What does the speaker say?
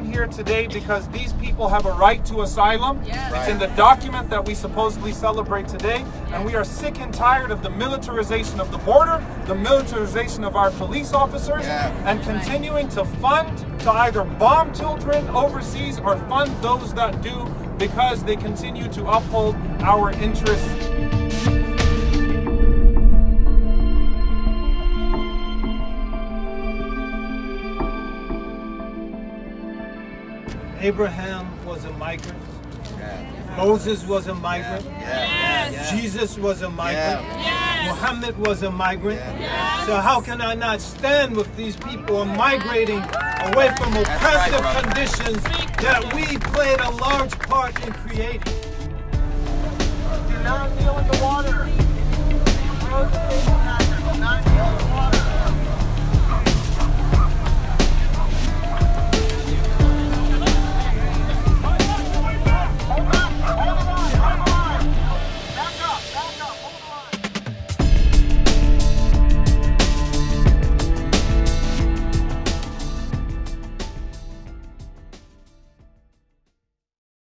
We stand here today because these people have a right to asylum. Yes. It's in the document that we supposedly celebrate today. And we are sick and tired of the militarization of the border, the militarization of our police officers, Yeah. and continuing to fund to either bomb children overseas or fund those that do because they continue to uphold our interests. Abraham was a migrant. Yeah. Moses was a migrant. Yeah. Jesus was a migrant. Yeah. Muhammad was a migrant. Yeah. So how can I not stand with these people migrating away from oppressive brother. conditions that we played a large part in creating? Do not kneel in. Do not kneel in the water.